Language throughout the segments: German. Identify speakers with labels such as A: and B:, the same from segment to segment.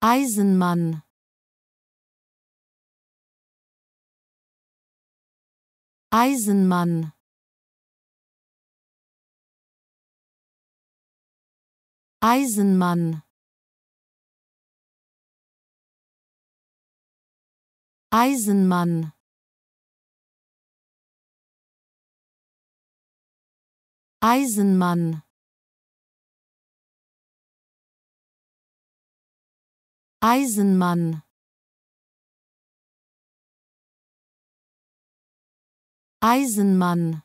A: Eisenmann. Eisenmann. Eisenmann. Eisenmann. Eisenmann Eisenmann. Eisenmann.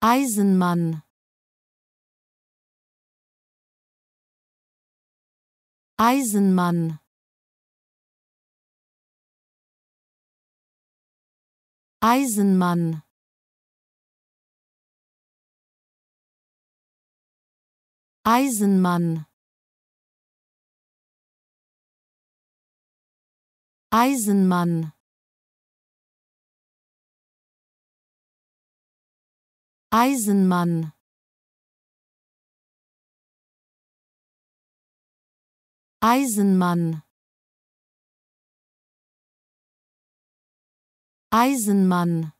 A: Eisenmann. Eisenmann. Eisenmann Eisenmann. Eisenmann. Eisenmann. Eisenmann. Eisenmann